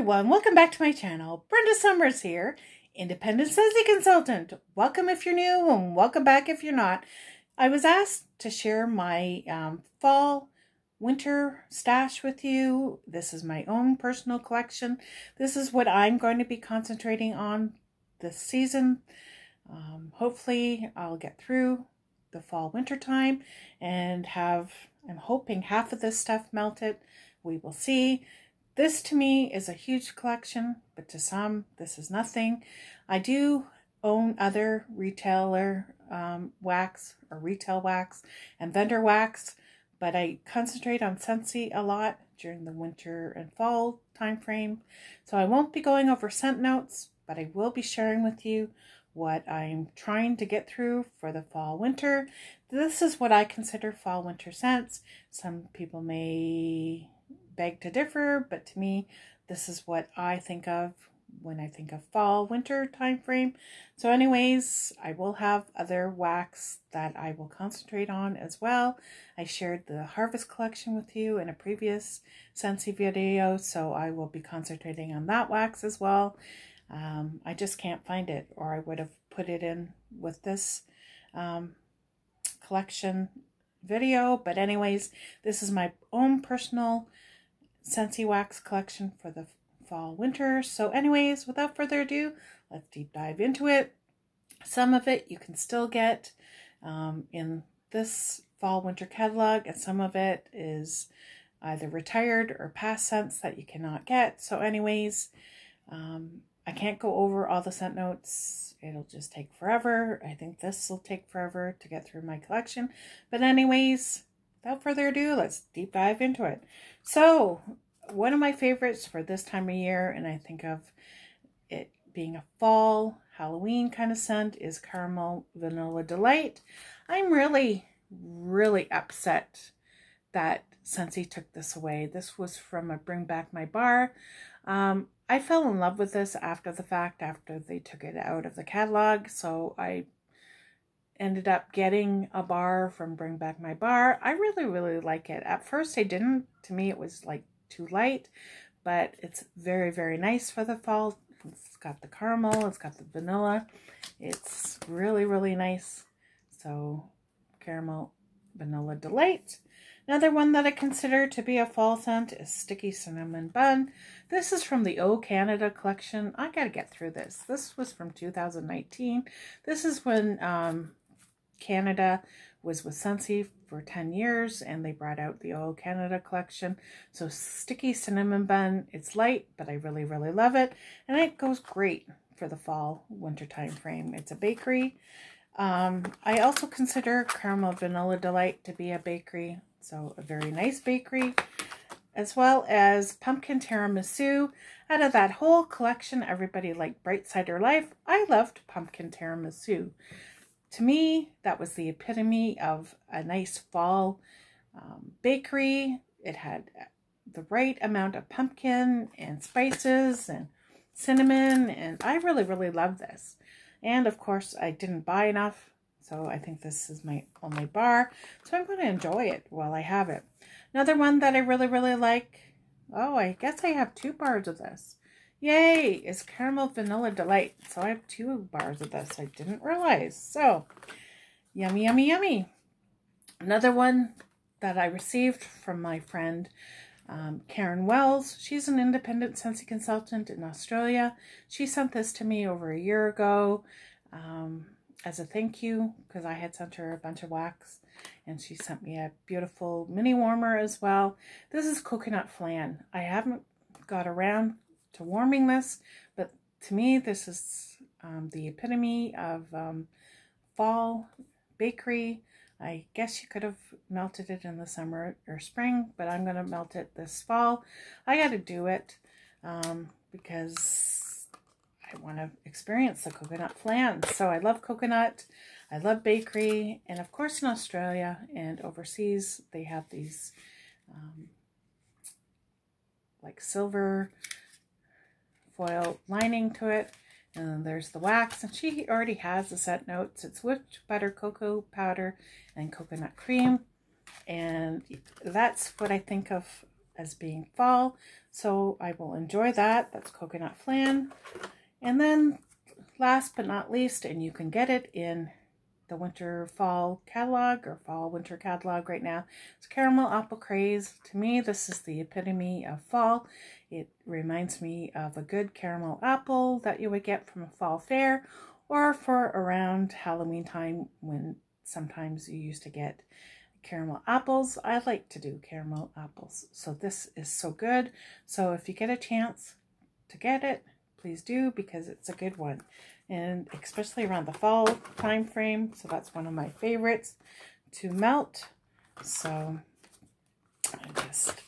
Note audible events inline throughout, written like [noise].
everyone, welcome back to my channel. Brenda Somers here, Independent Scentsy Consultant. Welcome if you're new and welcome back if you're not. I was asked to share my um, fall winter stash with you. This is my own personal collection. This is what I'm going to be concentrating on this season. Um, hopefully I'll get through the fall winter time and have, I'm hoping half of this stuff melted. We will see. This to me is a huge collection, but to some, this is nothing. I do own other retailer um, wax or retail wax and vendor wax, but I concentrate on Scentsy a lot during the winter and fall time frame. So I won't be going over scent notes, but I will be sharing with you what I'm trying to get through for the fall winter. This is what I consider fall winter scents. Some people may beg to differ, but to me, this is what I think of when I think of fall, winter time frame. So anyways, I will have other wax that I will concentrate on as well. I shared the Harvest collection with you in a previous Scentsy video, so I will be concentrating on that wax as well. Um, I just can't find it, or I would have put it in with this um, collection video. But anyways, this is my own personal Scentsy Wax collection for the fall winter. So anyways, without further ado, let's deep dive into it. Some of it you can still get um, in this fall winter catalog and some of it is either retired or past scents that you cannot get. So anyways, um, I can't go over all the scent notes. It'll just take forever. I think this will take forever to get through my collection. But anyways, without further ado, let's deep dive into it. So, one of my favorites for this time of year, and I think of it being a fall, Halloween kind of scent, is Caramel Vanilla Delight. I'm really, really upset that Scentsy took this away. This was from a Bring Back My Bar. Um, I fell in love with this after the fact, after they took it out of the catalog, so I ended up getting a bar from Bring Back My Bar. I really, really like it. At first I didn't. To me it was like too light, but it's very, very nice for the fall. It's got the caramel, it's got the vanilla. It's really, really nice. So caramel vanilla delight. Another one that I consider to be a fall scent is Sticky Cinnamon Bun. This is from the O Canada collection. I gotta get through this. This was from 2019. This is when um, Canada was with Scentsy for 10 years and they brought out the O Canada collection. So sticky cinnamon bun, it's light, but I really, really love it. And it goes great for the fall winter time frame. It's a bakery. Um, I also consider Caramel Vanilla Delight to be a bakery. So a very nice bakery. As well as Pumpkin Tiramisu. Out of that whole collection, everybody liked Bright Cider Life. I loved Pumpkin Tiramisu to me, that was the epitome of a nice fall um, bakery. It had the right amount of pumpkin and spices and cinnamon, and I really, really love this. And of course, I didn't buy enough, so I think this is my only bar. So I'm going to enjoy it while I have it. Another one that I really, really like. Oh, I guess I have two bars of this. Yay! It's Caramel Vanilla Delight. So I have two bars of this. I didn't realize. So, yummy, yummy, yummy. Another one that I received from my friend um, Caryn Wells. She's an independent Scentsy consultant in Australia. She sent this to me over a year ago um, as a thank you because I had sent her a bunch of wax and she sent me a beautiful mini warmer as well. This is coconut flan. I haven't got around to warming this, but to me, this is um, the epitome of um, fall bakery. I guess you could have melted it in the summer or spring, but I'm going to melt it this fall. I got to do it um, because I want to experience the coconut flan. So I love coconut. I love bakery. And of course in Australia and overseas, they have these um, like silver foil lining to it. And there's the wax. And she already has the set notes. It's whipped butter, cocoa powder, and coconut cream. And that's what I think of as being fall. So I will enjoy that. That's coconut flan. And then last but not least, and you can get it in the winter fall catalog or fall winter catalog right now. It's caramel apple craze. To me, this is the epitome of fall. It reminds me of a good caramel apple that you would get from a fall fair or for around Halloween time when sometimes you used to get caramel apples. I like to do caramel apples. So this is so good. So if you get a chance to get it, please do because it's a good one. And especially around the fall time frame. So that's one of my favorites to melt. So I'm just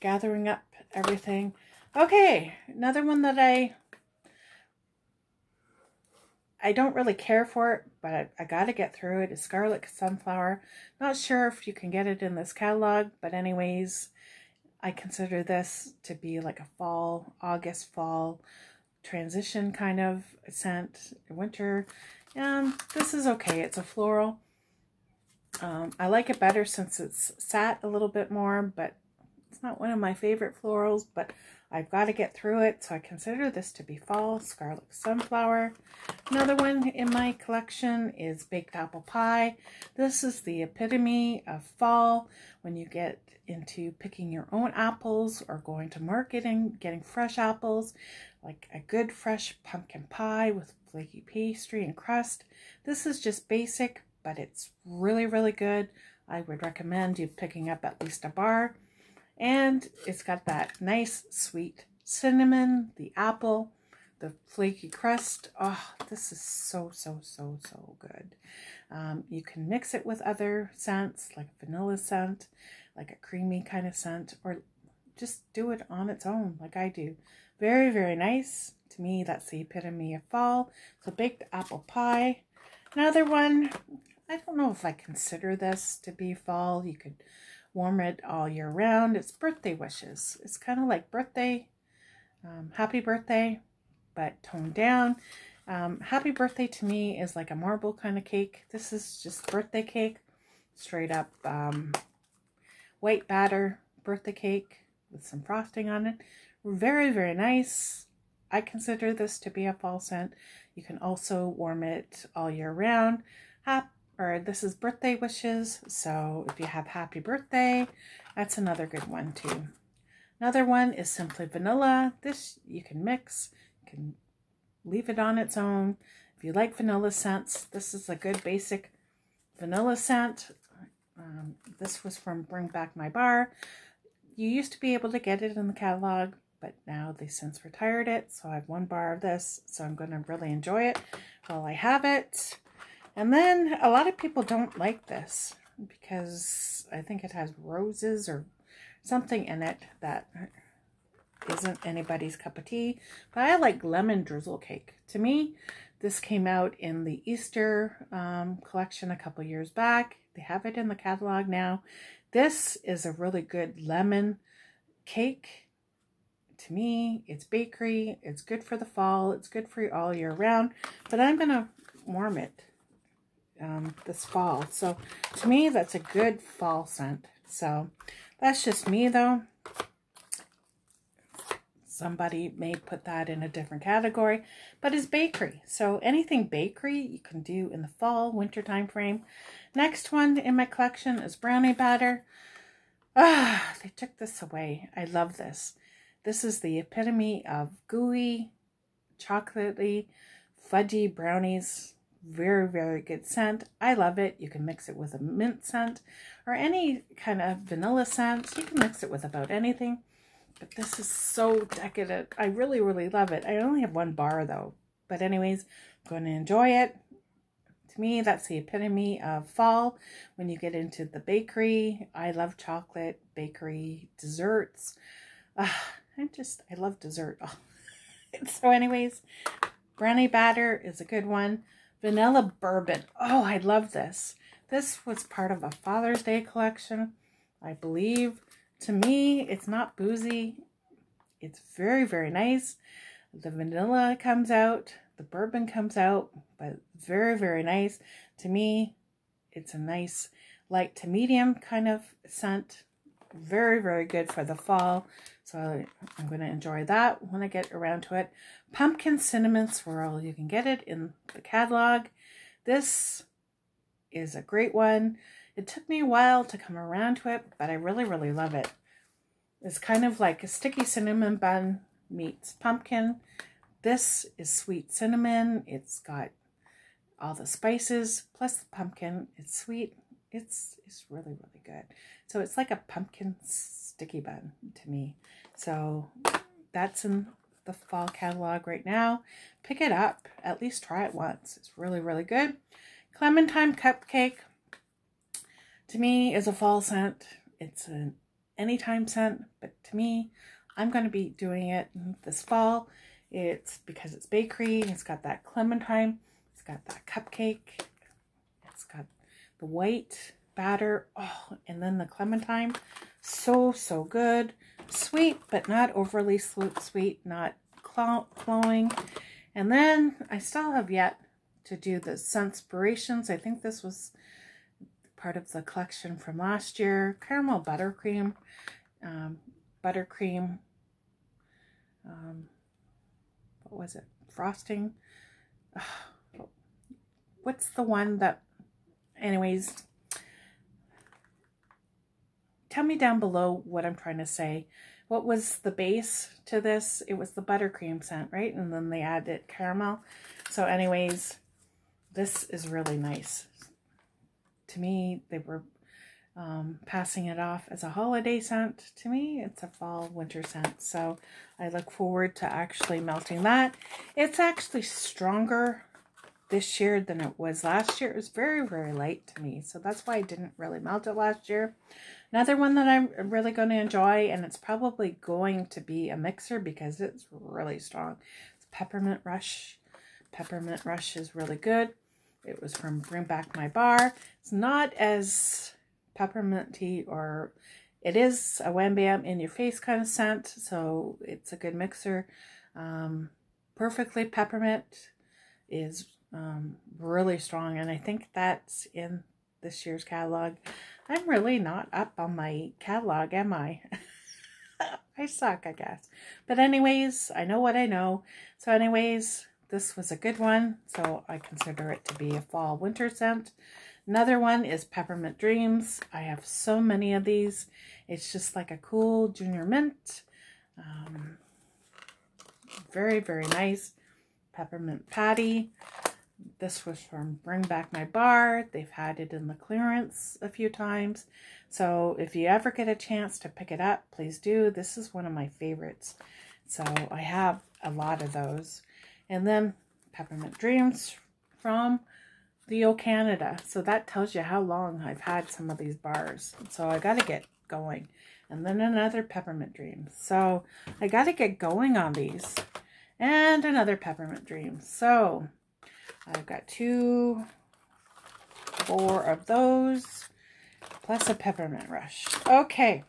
gathering up everything. Okay, another one that I I don't really care for it, but I, I got to get through it. Is Scarlet Sunflower. Not sure if you can get it in this catalog, but anyways, I consider this to be like a fall, August, fall transition kind of scent, winter. And this is okay. It's a floral. Um, I like it better since it's sat a little bit more, but it's not one of my favorite florals, but I've got to get through it, so I consider this to be fall, Scarlet Sunflower. Another one in my collection is Baked Apple Pie. This is the epitome of fall when you get into picking your own apples or going to market and getting fresh apples, like a good fresh pumpkin pie with flaky pastry and crust. This is just basic, but it's really, really good. I would recommend you picking up at least a bar. And it's got that nice sweet cinnamon, the apple, the flaky crust. Oh, this is so, so, so, so good. Um, you can mix it with other scents, like vanilla scent, like a creamy kind of scent, or just do it on its own, like I do. Very, very nice. To me, that's the epitome of fall. So baked apple pie. Another one, I don't know if I consider this to be fall. You could warm it all year round. It's birthday wishes. It's kind of like birthday, um, happy birthday, but toned down. Um, happy birthday to me is like a marble kind of cake. This is just birthday cake, straight up um, white batter birthday cake with some frosting on it. Very, very nice. I consider this to be a fall scent. You can also warm it all year round. Or this is birthday wishes. So if you have happy birthday, that's another good one too. Another one is simply vanilla. This you can mix, you can leave it on its own. If you like vanilla scents, this is a good basic vanilla scent. Um, this was from Bring Back My Bar. You used to be able to get it in the catalog, but now they since retired it. So I have one bar of this, so I'm going to really enjoy it while I have it. And then a lot of people don't like this because I think it has roses or something in it that isn't anybody's cup of tea. But I like lemon drizzle cake. To me, this came out in the Easter um, collection a couple years back. They have it in the catalog now. This is a really good lemon cake. To me, it's bakery. It's good for the fall. It's good for you all year round. But I'm going to warm it um, this fall. So to me, that's a good fall scent. So that's just me though. Somebody may put that in a different category, but it's bakery. So anything bakery you can do in the fall, winter time frame. Next one in my collection is brownie batter. Ah, they took this away. I love this. This is the epitome of gooey, chocolatey, fudgy brownies very, very good scent. I love it. You can mix it with a mint scent or any kind of vanilla scent. You can mix it with about anything. But this is so decadent. I really, really love it. I only have one bar though. But anyways, I'm going to enjoy it. To me, that's the epitome of fall. When you get into the bakery, I love chocolate, bakery, desserts. Uh, I just, I love dessert. Oh. [laughs] so anyways, brownie batter is a good one. Vanilla Bourbon. Oh, I love this. This was part of a Father's Day collection, I believe. To me, it's not boozy. It's very, very nice. The vanilla comes out. The bourbon comes out, but very, very nice. To me, it's a nice light to medium kind of scent. very, very good for the fall. So I'm going to enjoy that when I get around to it. Pumpkin Cinnamon Swirl. You can get it in the catalog. This is a great one. It took me a while to come around to it, but I really, really love it. It's kind of like a sticky cinnamon bun meets pumpkin. This is sweet cinnamon. It's got all the spices plus the pumpkin. It's sweet. It's, it's really, really good. So it's like a pumpkin sticky bun to me. So that's in the fall catalog right now. Pick it up. At least try it once. It's really, really good. Clementine Cupcake to me is a fall scent. It's an anytime scent, but to me, I'm going to be doing it this fall. It's because it's bakery. It's got that clementine. It's got that cupcake. It's got the white batter. Oh, and then the clementine. So, so good. Sweet, but not overly sweet, not cloying. And then I still have yet to do the Scentspirations. I think this was part of the collection from last year. Caramel buttercream, um, buttercream, um, what was it? Frosting. [sighs] What's the one that, anyways, tell me down below what I'm trying to say. What was the base to this? It was the buttercream scent, right? And then they added caramel. So anyways, this is really nice. To me, they were um, passing it off as a holiday scent. To me, it's a fall winter scent. So I look forward to actually melting that. It's actually stronger this year than it was last year. It was very, very light to me. So that's why I didn't really melt it last year. Another one that I'm really going to enjoy, and it's probably going to be a mixer because it's really strong. It's Peppermint Rush. Peppermint Rush is really good. It was from Bring Back My Bar. It's not as pepperminty or it is a wham bam in your face kind of scent. So it's a good mixer. Um, perfectly peppermint is um, really strong. And I think that's in this year's catalog. I'm really not up on my catalog, am I? [laughs] I suck, I guess. But anyways, I know what I know. So anyways, this was a good one, so I consider it to be a fall winter scent. Another one is Peppermint Dreams. I have so many of these. It's just like a cool junior mint. Um, very, very nice. Peppermint Patty. This was from Bring Back My Bar. They've had it in the clearance a few times. So if you ever get a chance to pick it up, please do. This is one of my favorites. So I have a lot of those. And then Peppermint Dreams from the O Canada. So that tells you how long I've had some of these bars. So I got to get going. And then another Peppermint Dream. So I got to get going on these. And another Peppermint Dream. So I've got two, four of those, plus a Peppermint Rush. Okay.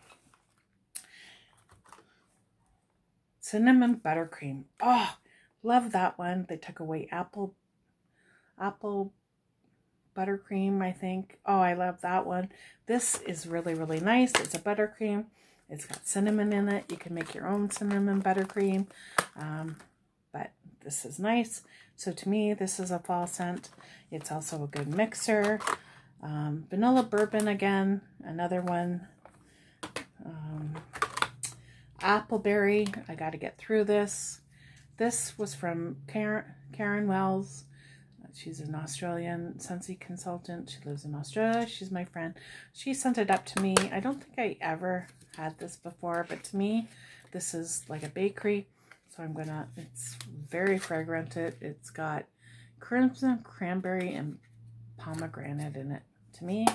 Cinnamon Buttercream. Oh, Love that one. They took away apple, apple buttercream, I think. Oh, I love that one. This is really, really nice. It's a buttercream. It's got cinnamon in it. You can make your own cinnamon buttercream. Um, but this is nice. So to me, this is a fall scent. It's also a good mixer. Um, vanilla bourbon again, another one. Um, appleberry, I got to get through this. This was from Caryn, Caryn Wells. Uh, she's an Australian Scentsy consultant. She lives in Australia. She's my friend. She sent it up to me. I don't think I ever had this before, but to me, this is like a bakery. So I'm gonna, it's very fragranted. It's got crimson, cranberry, and pomegranate in it. To me,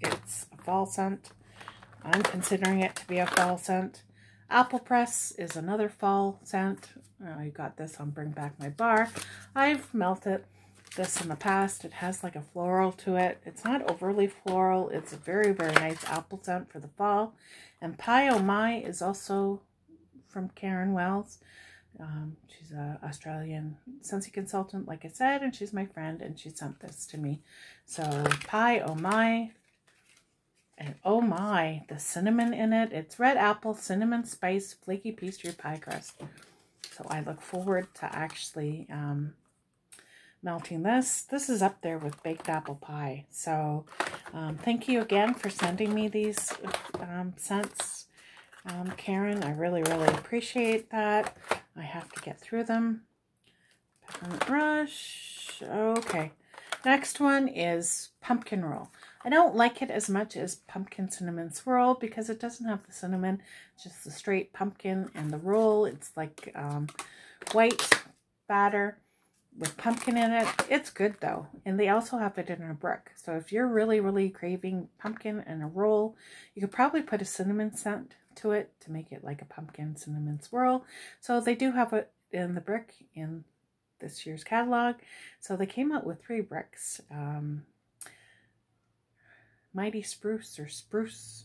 it's a fall scent. I'm considering it to be a fall scent. Apple Press is another fall scent. I got this on Bring Back My Bar. I've melted this in the past. It has like a floral to it. It's not overly floral. It's a very, very nice apple scent for the fall. And Pie Oh My is also from Caryn Wells. Um, she's an Australian Scentsy consultant, like I said, and she's my friend, and she sent this to me. So Pie Oh My And oh my, the cinnamon in it. It's red apple, cinnamon spice, flaky pastry pie crust. So I look forward to actually um, melting this. This is up there with baked apple pie. So um, thank you again for sending me these um, scents, um, Caryn. I really, really appreciate that. I have to get through them. Peppermint Rush. Okay. Next one is pumpkin roll. I don't like it as much as pumpkin cinnamon swirl because it doesn't have the cinnamon, just the straight pumpkin and the roll. It's like um, white batter with pumpkin in it. It's good though. And they also have it in a brick. So if you're really, really craving pumpkin and a roll, you could probably put a cinnamon scent to it to make it like a pumpkin cinnamon swirl. So they do have it in the brick in this year's catalog. So they came out with three bricks. Um, Mighty Spruce or Spruce.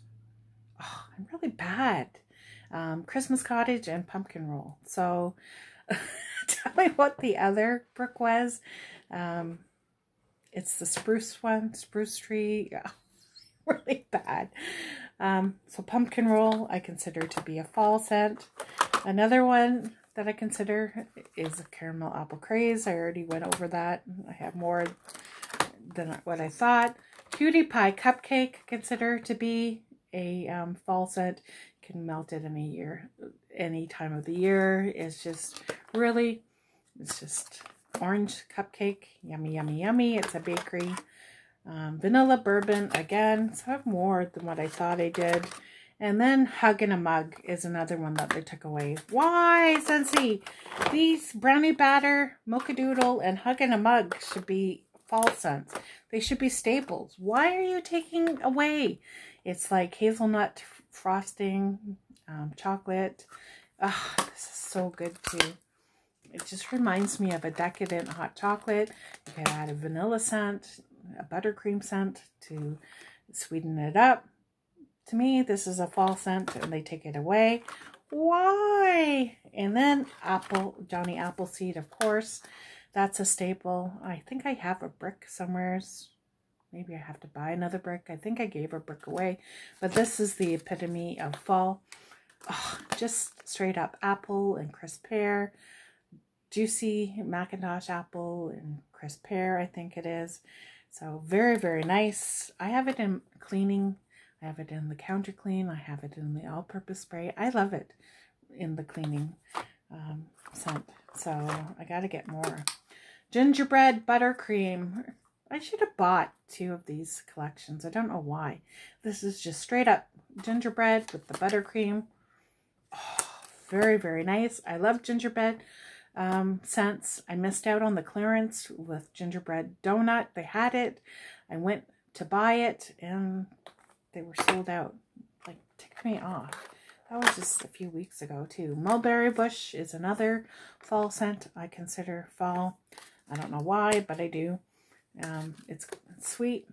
Oh, I'm really bad. Um, Christmas Cottage and Pumpkin Roll. So [laughs] tell me what the other brick was. Um, it's the spruce one, spruce tree. [laughs] Really bad. Um, so pumpkin roll I consider to be a fall scent. Another one that I consider is a caramel apple craze. I already went over that. I have more than what I thought. Cutie Pie Cupcake, consider to be a um, fall scent. You can melt it any year, any time of the year. It's just really, it's just orange cupcake. Yummy, yummy, yummy. It's a bakery. Um, vanilla bourbon, again, so I have more than what I thought I did. And then Hug in a Mug is another one that they took away. Why, Scentsy? These brownie batter, mocha doodle, and Hug in a Mug should be fall scents. They should be staples. Why are you taking away? It's like hazelnut frosting, um, chocolate. This is so good too. It just reminds me of a decadent hot chocolate. You can add a vanilla scent, a buttercream scent to sweeten it up. To me, this is a fall scent and they take it away. Why? And then apple, Johnny Appleseed, of course. That's a staple. I think I have a brick somewheres. Maybe I have to buy another brick. I think I gave a brick away. But this is the epitome of fall. Oh, just straight up apple and crisp pear. Juicy McIntosh apple and crisp pear, I think it is. So very, very nice. I have it in cleaning. I have it in the counter clean. I have it in the all-purpose spray. I love it in the cleaning um, scent. So I got to get more. Gingerbread buttercream. I should have bought two of these collections. I don't know why. This is just straight up gingerbread with the buttercream. Oh, very, very nice. I love gingerbread um, scents. I missed out on the clearance with gingerbread donut. They had it. I went to buy it and they were sold out. Like, ticked me off. That was just a few weeks ago too. Mulberry bush is another fall scent I consider fall. I don't know why, but I do. Um, it's, it's sweet.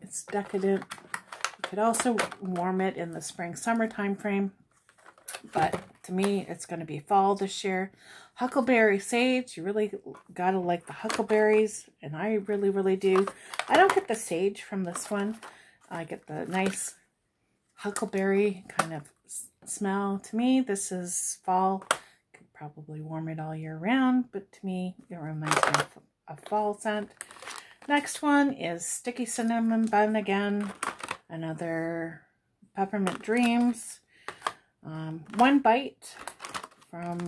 It's decadent. You could also warm it in the spring summer time frame. But to me, it's going to be fall this year. Huckleberry sage. You really got to like the huckleberries. And I really, really do. I don't get the sage from this one. I get the nice huckleberry kind of smell. To me, this is fall probably warm it all year round, but to me, it reminds me of a fall scent. Next one is Sticky Cinnamon Bun again. Another Peppermint Dreams. Um, one bite from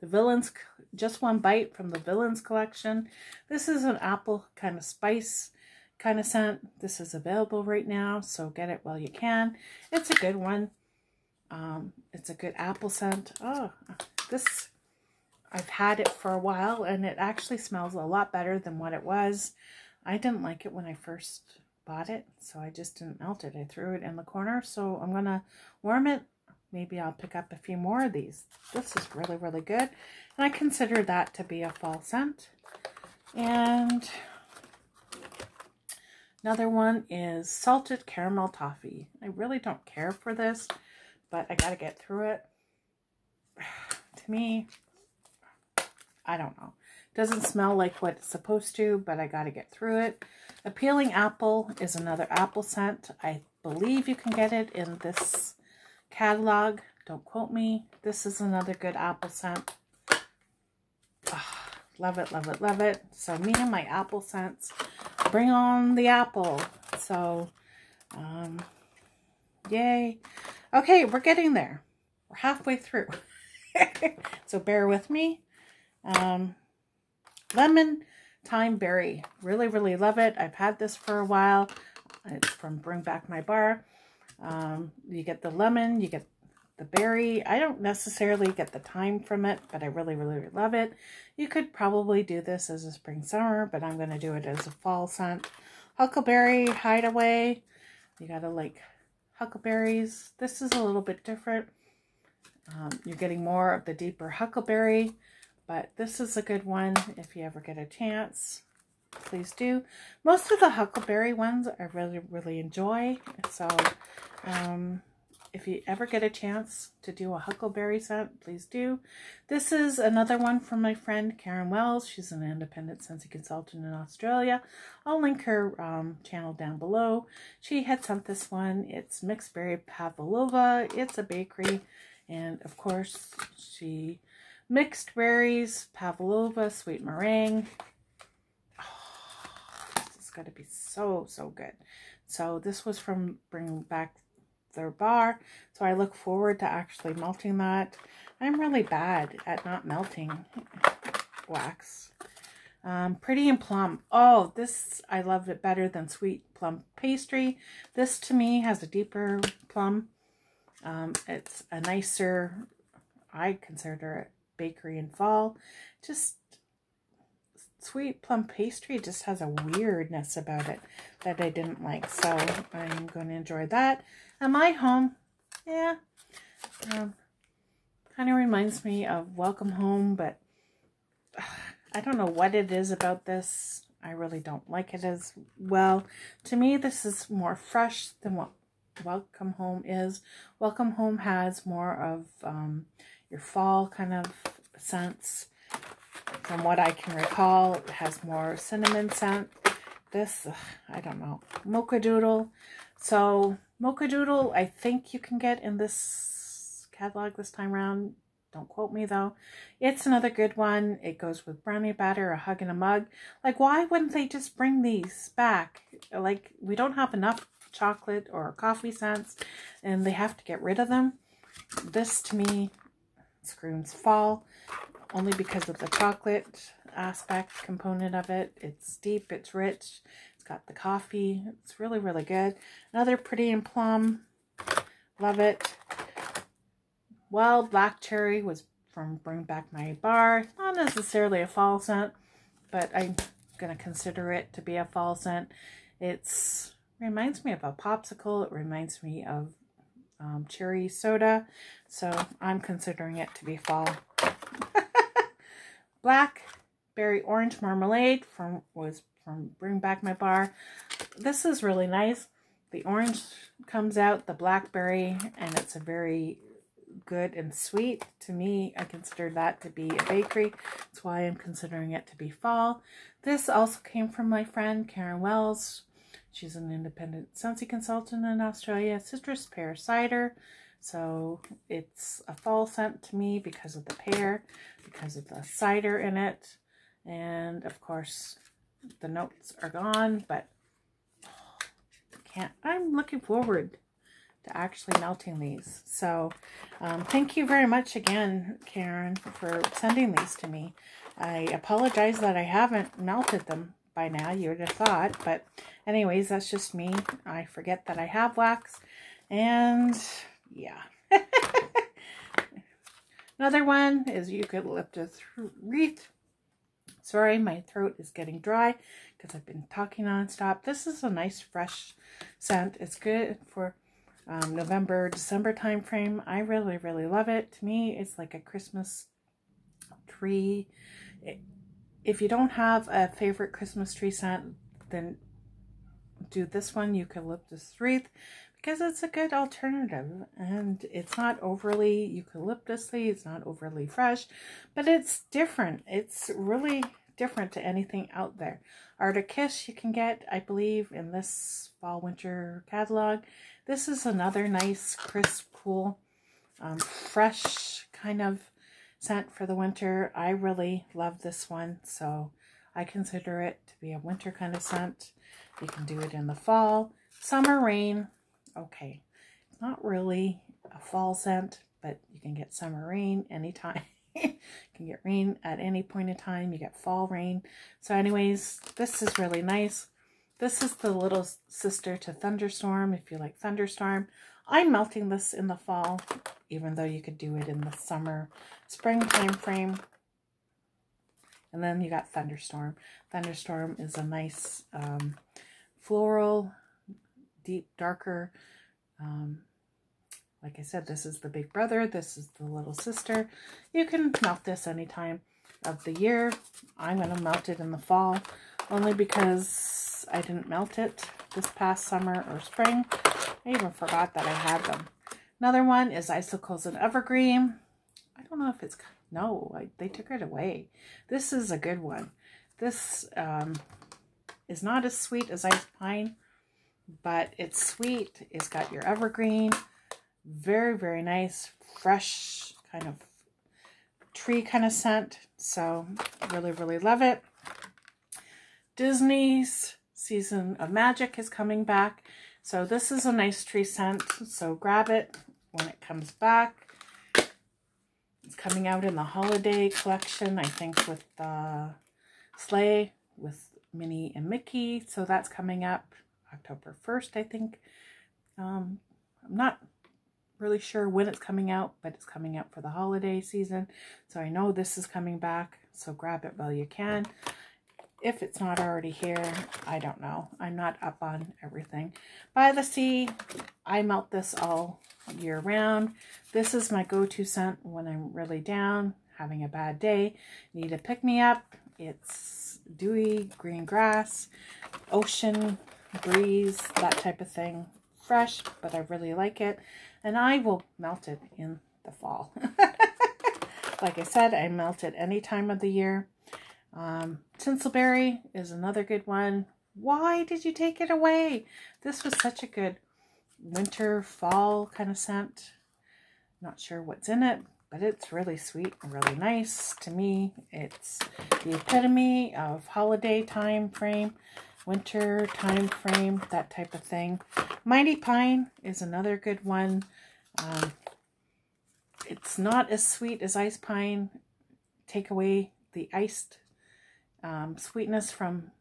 the Villains, just one bite from the Villains collection. This is an apple kind of spice kind of scent. This is available right now, so get it while you can. It's a good one. Um, it's a good apple scent. Oh, this I've had it for a while and it actually smells a lot better than what it was. I didn't like it when I first bought it, so I just didn't melt it. I threw it in the corner, so I'm going to warm it. Maybe I'll pick up a few more of these. This is really, really good. And I consider that to be a fall scent. And another one is salted caramel toffee. I really don't care for this, but I got to get through it. [sighs] to me, I don't know. Doesn't smell like what it's supposed to, but I got to get through it. Appealing Apple is another apple scent. I believe you can get it in this catalog. Don't quote me. This is another good apple scent. Oh, love it, love it, love it. So me and my apple scents. Bring on the apple. So, um, yay. Okay, we're getting there. We're halfway through. [laughs] so bear with me. Um, lemon thyme berry. Really, really love it. I've had this for a while. It's from Bring Back My Bar. Um, you get the lemon, you get the berry. I don't necessarily get the thyme from it, but I really, really love it. You could probably do this as a spring summer, but I'm going to do it as a fall scent. Huckleberry Hideaway. You got to like huckleberries. This is a little bit different. Um, you're getting more of the deeper huckleberry, but this is a good one if you ever get a chance. Please do. Most of the huckleberry ones I really, really enjoy. So, um, if you ever get a chance to do a huckleberry scent, please do. This is another one from my friend Caryn Wells. She's an independent Scentsy consultant in Australia. I'll link her um, channel down below. She had sent this one. It's mixed berry pavlova. It's a bakery. And of course, she mixed berries, pavlova, sweet meringue. Oh, this is going to be so, so good. So this was from Bring Back their bar. So I look forward to actually melting that. I'm really bad at not melting wax. Um, Pretty and Plum. Oh, this, I love it better than Sweet Plum Pastry. This, to me, has a deeper plum. Um, it's a nicer, I consider it bakery in fall. Just sweet plum pastry just has a weirdness about it that I didn't like. So I'm going to enjoy that. And my home, yeah, um, kind of reminds me of Welcome Home, but uh, I don't know what it is about this. I really don't like it as well. To me, this is more fresh than what Welcome Home is. Welcome Home has more of um, your fall kind of scents from what I can recall, it has more cinnamon scent. This, ugh, I don't know, Mocha Doodle. So, Mocha Doodle, I think you can get in this catalog this time around. Don't quote me, though. It's another good one. It goes with brownie batter, a hug, and a mug. Like, why wouldn't they just bring these back? Like, we don't have enough chocolate or coffee scents, and they have to get rid of them. This, to me, screams fall only because of the chocolate aspect component of it. It's deep, it's rich, it's got the coffee. It's really, really good. Another Pretty and Plum. Love it. Wild Black Cherry was from Bring Back My Bar. Not necessarily a fall scent, but I'm going to consider it to be a fall scent. It's reminds me of a popsicle. It reminds me of um, cherry soda. So I'm considering it to be fall [laughs] blackberry orange marmalade from was from Bring Back My Bar. This is really nice. The orange comes out, the blackberry, and it's a very good and sweet. To me, I consider that to be a bakery. That's why I'm considering it to be fall. This also came from my friend Caryn Wells. She's an independent Scentsy consultant in Australia. Citrus pear cider. So it's a fall scent to me because of the pear, because of the cider in it. And of course, the notes are gone, but can't. I'm looking forward to actually melting these. So um, thank you very much again, Caryn, for sending these to me. I apologize that I haven't melted them by now, you would have thought. But anyways, that's just me. I forget that I have wax. And yeah. [laughs] Another one is eucalyptus wreath. Sorry, my throat is getting dry because I've been talking nonstop. This is a nice fresh scent. It's good for um, November, December time frame. I really, really love it. To me, it's like a Christmas tree. If you don't have a favorite Christmas tree scent, then do this one, eucalyptus wreath because it's a good alternative and it's not overly eucalyptusy, it's not overly fresh, but it's different. It's really different to anything out there. Arctic Kiss you can get, I believe, in this fall winter catalog. This is another nice, crisp, cool, um, fresh kind of scent for the winter. I really love this one, so I consider it to be a winter kind of scent. You can do it in the fall. Summer rain, okay, not really a fall scent, but you can get summer rain anytime. [laughs] you can get rain at any point in time. You get fall rain. So anyways, this is really nice. This is the little sister to Thunderstorm, if you like Thunderstorm. I'm melting this in the fall, even though you could do it in the summer, spring time frame. And then you got Thunderstorm. Thunderstorm is a nice um, floral, deep, darker. Um, like I said, this is the big brother. This is the little sister. You can melt this any time of the year. I'm going to melt it in the fall only because I didn't melt it this past summer or spring. I even forgot that I had them. Another one is Icicles and Evergreen. I don't know if it's... No, I, they took it away. This is a good one. This um, is not as sweet as Ice Pine, but it's sweet. It's got your evergreen. Very, very nice, fresh kind of tree kind of scent. So really, really love it. Disney's Season of Magic is coming back. So this is a nice tree scent. So grab it when it comes back. It's coming out in the holiday collection, I think, with the sleigh with Minnie and Mickey. So that's coming up October 1st, I think. Um, I'm not really sure when it's coming out, but it's coming out for the holiday season. So I know this is coming back, so grab it while you can. If it's not already here, I don't know. I'm not up on everything. By the Sea, I melt this all year round. This is my go-to scent when I'm really down, having a bad day, need a pick-me-up. It's dewy green grass, ocean breeze, that type of thing. Fresh, but I really like it. And I will melt it in the fall. [laughs] like I said, I melt it any time of the year. Um, Tinselberry is another good one. Why did you take it away? This was such a good winter, fall kind of scent. Not sure what's in it, but it's really sweet and really nice. To me, it's the epitome of holiday time frame, winter time frame, that type of thing. Mighty Pine is another good one. Um, it's not as sweet as Ice Pine. Take away the iced um, sweetness from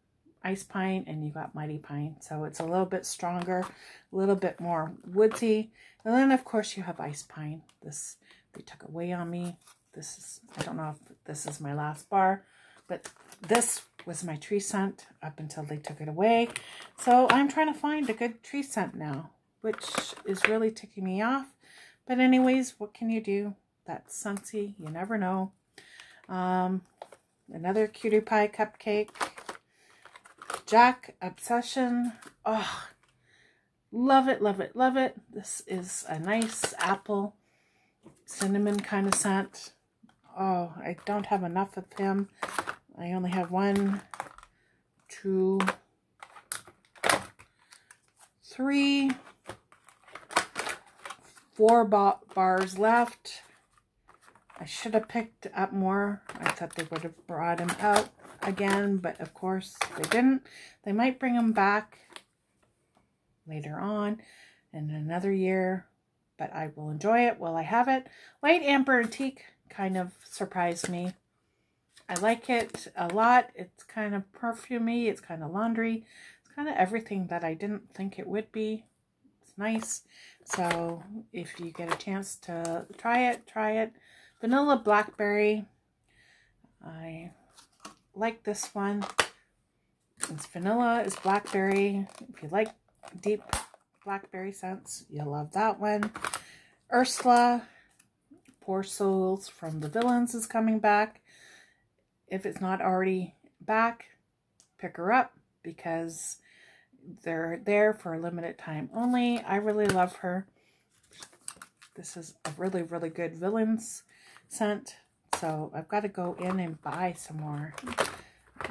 Ice Pine and you got Mighty Pine. So it's a little bit stronger, a little bit more woodsy. And then, of course, you have Ice Pine. This they took away on me. This is, I don't know if this is my last bar, but this was my tree scent up until they took it away. So I'm trying to find a good tree scent now, which is really ticking me off. But anyways, what can you do? That's Scentsy. You never know. Um, another Cutie Pie cupcake. Jack Obsession. Oh, love it, love it, love it. This is a nice apple cinnamon kind of scent. Oh, I don't have enough of him. I only have one, two, three, four bars left. I should have picked up more. I thought they would have brought him out again, but of course they didn't. They might bring him back later on in another year, but I will enjoy it while I have it. Light Amber Antique kind of surprised me. I like it a lot. It's kind of perfumey. It's kind of laundry. It's kind of everything that I didn't think it would be. It's nice. So if you get a chance to try it, try it. Vanilla Blackberry. I like this one. It's vanilla is blackberry. If you like deep blackberry scents, you'll love that one. Ursula, Poor Souls from the Villains is coming back. If it's not already back, pick her up because they're there for a limited time only. I really love her. This is a really, really good villains So I've got to go in and buy some more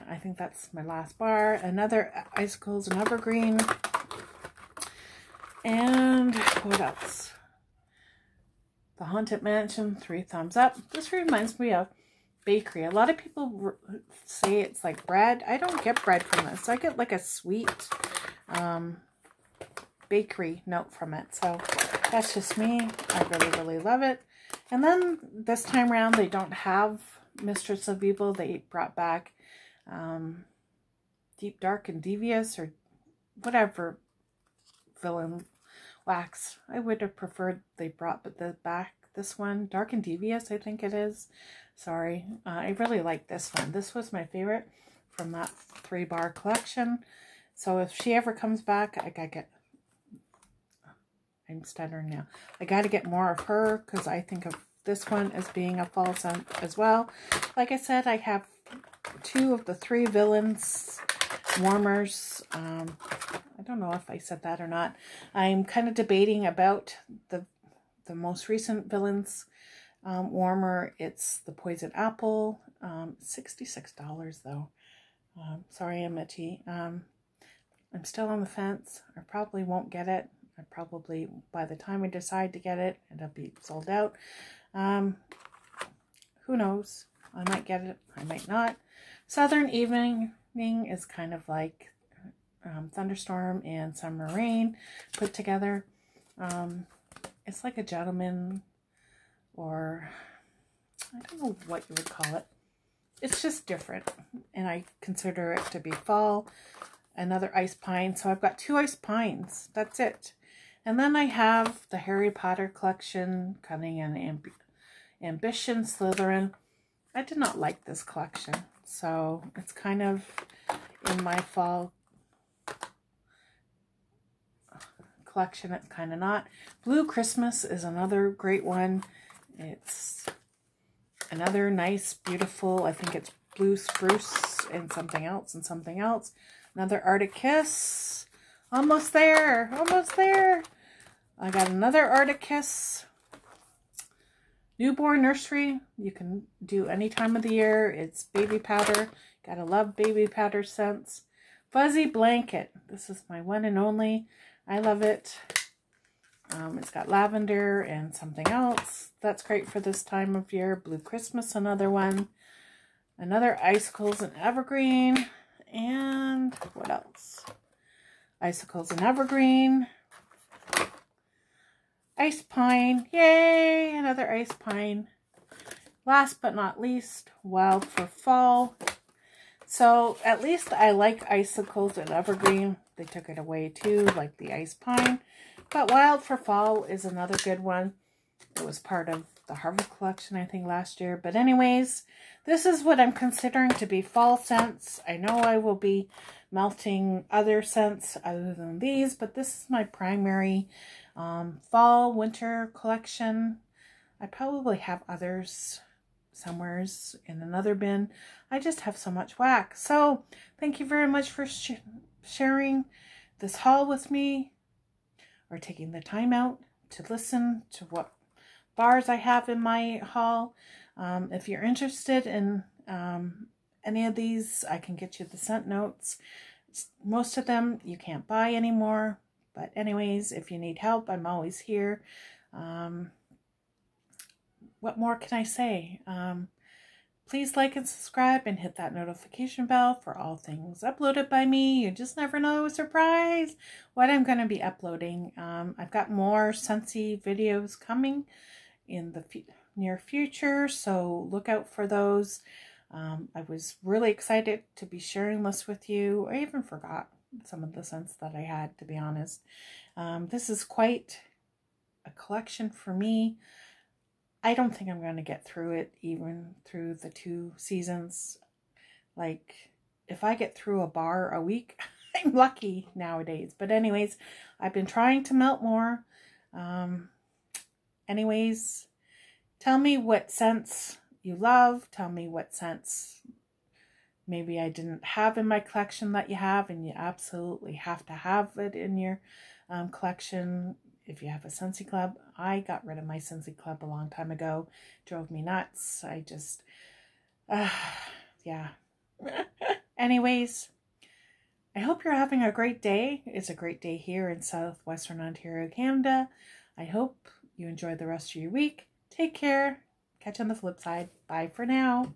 I think that's my last bar. Another Icicles and Evergreen. And what else? The Haunted Mansion, three thumbs up. This reminds me of bakery. A lot of people say it's like bread. I don't get bread from this. I get like a sweet um, bakery note from it. So that's just me. I really, really love it. And then this time around, they don't have Mistress of Evil. They brought back um, Deep, Dark, and Devious or whatever villain wax. I would have preferred they brought the back this one. Dark and Devious, I think it is. Sorry. Uh, I really like this one. This was my favorite from that three bar collection. So if she ever comes back, I gotta get I'm stuttering now. I got to get more of her because I think of this one as being a fall scent as well. Like I said, I have two of the three villains warmers. Um, I don't know if I said that or not. I'm kind of debating about the the most recent villains um, warmer. It's the Poison Apple. Um, $66 though. Um, sorry, Amity. Um, I'm still on the fence. I probably won't get it. I probably, by the time I decide to get it, it'll be sold out. Um, who knows? I might get it. I might not. Southern Evening is kind of like um, Thunderstorm and Summer Rain put together. Um, it's like a gentleman or I don't know what you would call it. It's just different and I consider it to be fall. Another ice pine. So I've got two ice pines. That's it. And then I have the Harry Potter collection, Cunning and Amb Ambition, Slytherin. I did not like this collection, so it's kind of in my fall collection. It's kind of not. Blue Christmas is another great one. It's another nice, beautiful, I think it's blue spruce and something else and something else. Another Arctic Kiss. Almost there. Almost there. I got another Arctic Kiss. Newborn nursery. You can do any time of the year. It's baby powder. Gotta love baby powder scents. Fuzzy blanket. This is my one and only. I love it. Um, it's got lavender and something else. That's great for this time of year. Blue Christmas, another one. Another Icicles and Evergreen. And what else? Icicles and Evergreen. Ice Pine. Yay! Another Ice Pine. Last but not least, Wild for Fall. So at least I like icicles and evergreen. They took it away too, like the ice pine. But Wild for Fall is another good one. It was part of the Harvard collection, I think, last year. But anyways, this is what I'm considering to be fall scents. I know I will be melting other scents other than these, but this is my primary um, fall, winter collection. I probably have others somewheres in another bin. I just have so much wax. So thank you very much for sh sharing this haul with me or taking the time out to listen to what bars I have in my haul. Um, if you're interested in um, any of these, I can get you the scent notes. Most of them you can't buy anymore. But anyways, if you need help, I'm always here. Um, what more can I say? Um, please like and subscribe and hit that notification bell for all things uploaded by me. You just never know, surprise, what I'm going to be uploading. Um, I've got more Scentsy videos coming in the near future, so look out for those. Um, I was really excited to be sharing this with you. I even forgot some of the scents that I had, to be honest. Um, this is quite a collection for me. I don't think I'm going to get through it even through the two seasons. Like, if I get through a bar a week, [laughs] I'm lucky nowadays. But anyways, I've been trying to melt more. Um, anyways, tell me what scents you love. Tell me what scents maybe I didn't have in my collection that you have and you absolutely have to have it in your um, collection. If you have a Scentsy Club, I got rid of my Scentsy Club a long time ago. Drove me nuts. I just, uh, yeah. [laughs] Anyways, I hope you're having a great day. It's a great day here in southwestern Ontario, Canada. I hope you enjoy the rest of your week. Take care. Catch you on the flip side. Bye for now.